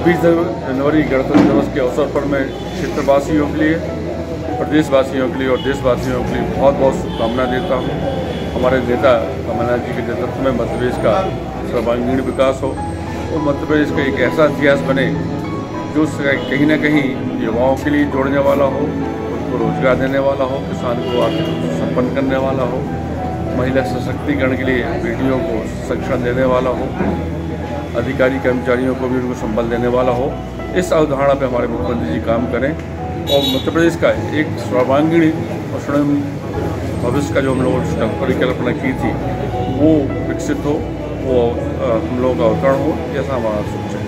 छब्बीस जनवरी गणतंत्र दिवस के अवसर पर मैं क्षेत्रवासियों के लिए, प्रदेशवासियों के लिए और देशवासियों के लिए बहुत बहुत शुभकामनाएँ देता हूँ। हमारे नेता कमलनाथ जी के नेतृत्व में मध्य प्रदेश का सर्वांगीण विकास हो और मध्य प्रदेश का एक ऐसा इतिहास बने जो कहीं ना कहीं युवाओं के लिए जोड़ने वाला हो, उनको रोज़गार देने वाला हो, किसान को आर्थिक रूप से संपन्न करने वाला हो, महिला सशक्तिकरण के लिए बेटियों को शिक्षण देने वाला हो। अधिकारी कर्मचारियों को भी उनको संबल देने वाला हो। इस अवधारणा पे हमारे मुख्यमंत्री जी काम करें। और मध्य प्रदेश का एक सर्वांगीण और स्वयं भविष्य का जो हम लोगों ने परिकल्पना की थी, वो विकसित हो, वो हम लोगों का अवतरण हो, ऐसा हमारा